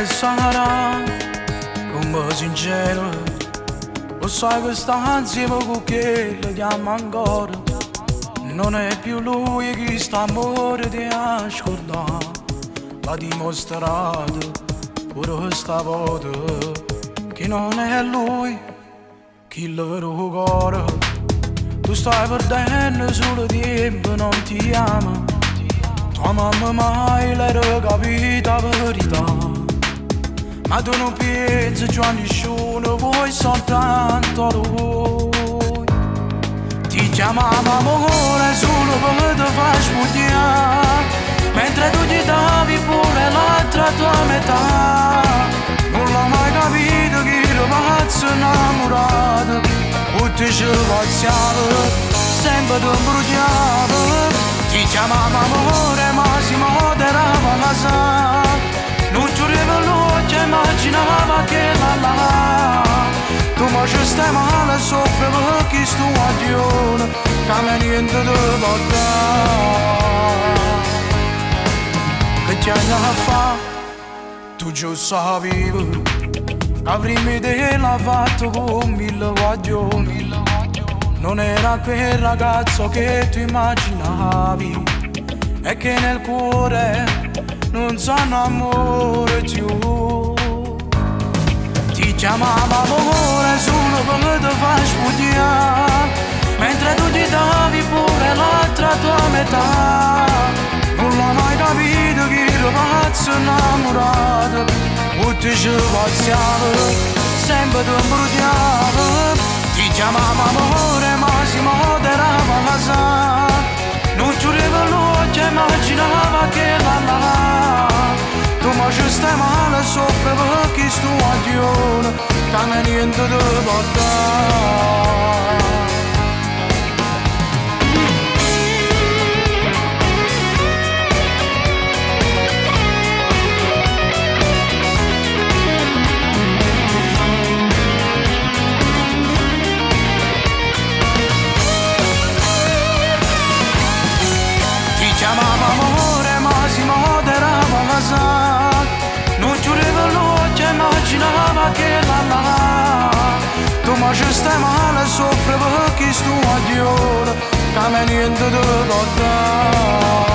e sarà come sincero Lo sai che sta insieme con chi le chiama ancora? Non è più lui che sta amore ti ha scordato L'ha dimostrato pure stavolta Che non è lui chi lo cuore Tu stai perdendo solo tempo, non ti ama. Tua mamma mai l'era capita verità Ma tu non pensi già a nessuno Vuoi soltanto lui. Ti chiamava amore solo per te far spugliare Mentre tu gli davi pure l'altra tua metà. Non l'ho mai capito che il pazzo innamorato. Tutti ci pazziava Sempre ti imbrugliava ti chiamava amore ma si moderava la sa me niente di volta Che ti hai fa Tu già sapevi Che prima te l'ha fatto con mille guaglioni non era quel ragazzo che tu immaginavi. E che nel cuore non sanno amore chiamava amore solo come ti fai spugliare, mentre tu ti davi pure l'altra tua metà. Non l'ho mai capito che il ragazzo innamorato, tutti ci pazziava, sempre ti imbrugliava. Ti chiamava amore ma si moderava la sa Non giureva l'occhio immaginava che la la. Tu ma ci stai male soffre perché sto addio ثمانين دودو بطال sistema soffre per chi sto a Dio, che mi niente da lottare.